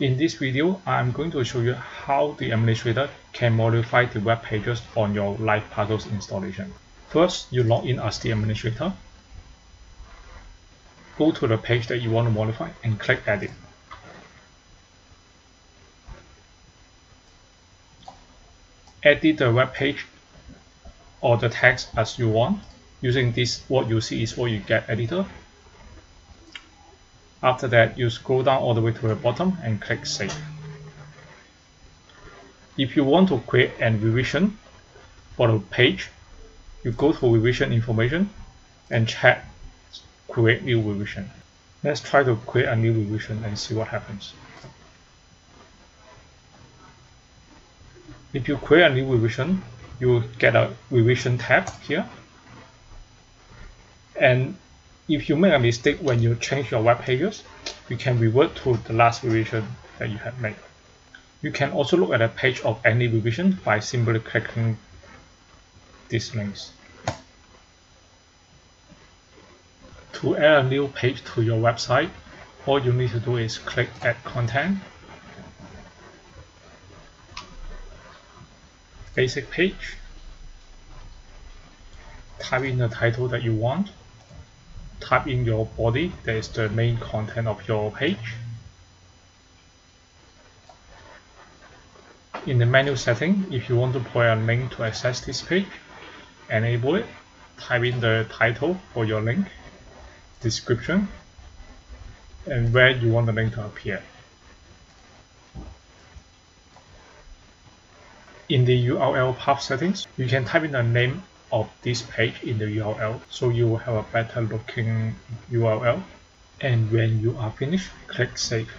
In this video, I'm going to show you how the administrator can modify the web pages on your Live LiveParcels installation. First, you log in as the administrator. Go to the page that you want to modify and click Edit. Edit the web page or the text as you want. Using this, what you see is what you get editor. After that, you scroll down all the way to the bottom and click Save. If you want to create a revision for the page, you go to revision information and check create new revision. Let's try to create a new revision and see what happens. If you create a new revision, you will get a revision tab here. And if you make a mistake when you change your web pages, you can revert to the last revision that you have made. You can also look at a page of any revision by simply clicking these links. To add a new page to your website, all you need to do is click Add Content, Basic Page, type in the title that you want, type in your body, that is the main content of your page. In the menu setting, if you want to put a link to access this page, enable it, type in the title for your link, description, and where you want the link to appear. In the URL path settings, you can type in the name of this page in the URL so you will have a better looking URL and when you are finished click save